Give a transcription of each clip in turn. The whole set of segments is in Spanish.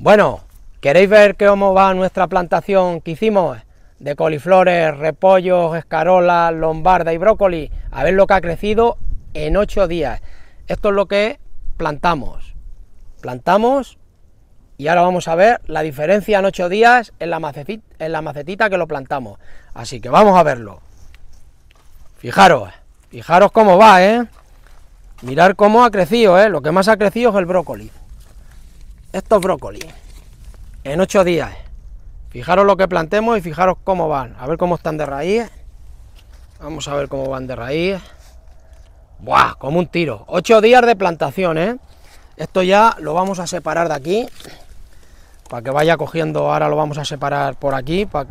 Bueno, ¿queréis ver cómo va nuestra plantación que hicimos? De coliflores, repollos, escarolas, lombarda y brócoli. A ver lo que ha crecido en ocho días. Esto es lo que plantamos. Plantamos y ahora vamos a ver la diferencia en ocho días en la, macetita, que lo plantamos. Así que vamos a verlo. Fijaros, fijaros cómo va, ¿eh? Mirar cómo ha crecido, ¿eh? Lo que más ha crecido es el brócoli estos brócoli en ocho días. Fijaros lo que plantemos y fijaros cómo van. A ver cómo están de raíz. Vamos a ver cómo van de raíz. Buah, como un tiro. Ocho días de plantación, ¿eh? Esto ya lo vamos a separar de aquí. Para que vaya cogiendo, ahora lo vamos a separar por aquí. Para,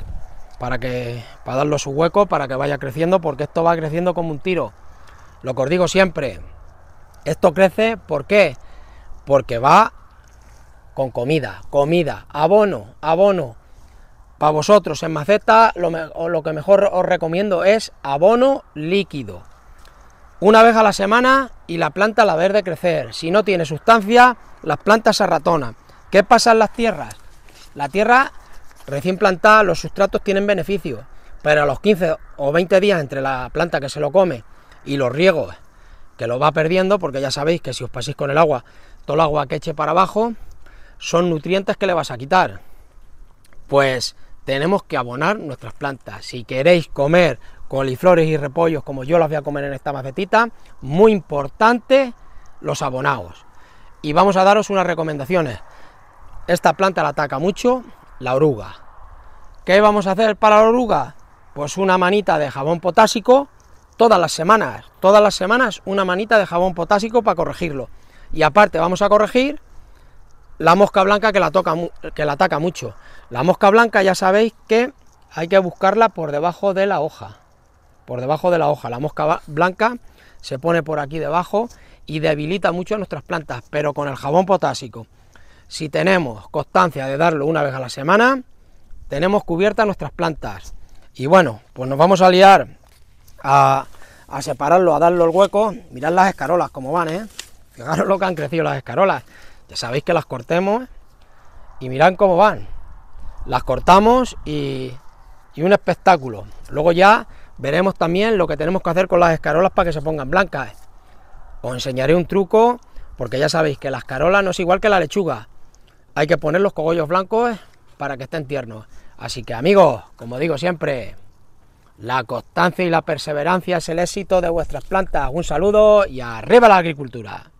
para que, para darlo su hueco, para que vaya creciendo, porque esto va creciendo como un tiro. Lo que os digo siempre, esto crece, ¿por qué? Porque va con comida, comida, abono, abono. Para vosotros en maceta lo, lo que mejor os recomiendo es abono líquido. Una vez a la semana y la planta la verde crecer. Si no tiene sustancia, las plantas se ratonan. ¿Qué pasa en las tierras? La tierra recién plantada, los sustratos tienen beneficio, pero a los 15 o 20 días entre la planta que se lo come y los riegos que lo va perdiendo, porque ya sabéis que si os paséis con el agua, todo el agua que eche para abajo, son nutrientes que le vas a quitar. Pues tenemos que abonar nuestras plantas. Si queréis comer coliflores y repollos como yo las voy a comer en esta macetita, muy importante los abonados. Y vamos a daros unas recomendaciones. Esta planta la ataca mucho la oruga. ¿Qué vamos a hacer para la oruga? Pues una manita de jabón potásico todas las semanas. Todas las semanas una manita de jabón potásico para corregirlo. Y aparte vamos a corregir la mosca blanca que la, toca, que la ataca mucho. La mosca blanca ya sabéis que hay que buscarla por debajo de la hoja. Por debajo de la hoja. La mosca blanca se pone por aquí debajo y debilita mucho nuestras plantas, pero con el jabón potásico. Si tenemos constancia de darlo una vez a la semana, tenemos cubiertas nuestras plantas. Y bueno, pues nos vamos a liar a, a separarlo, a darlo el hueco. Mirad las escarolas como van, ¿eh? Fijaros lo que han crecido las escarolas. Ya sabéis que las cortemos y mirad cómo van. Las cortamos y, un espectáculo. Luego ya veremos también lo que tenemos que hacer con las escarolas para que se pongan blancas. Os enseñaré un truco, porque ya sabéis que la escarola no es igual que la lechuga. Hay que poner los cogollos blancos para que estén tiernos. Así que amigos, como digo siempre, la constancia y la perseverancia es el éxito de vuestras plantas. Un saludo y arriba la agricultura.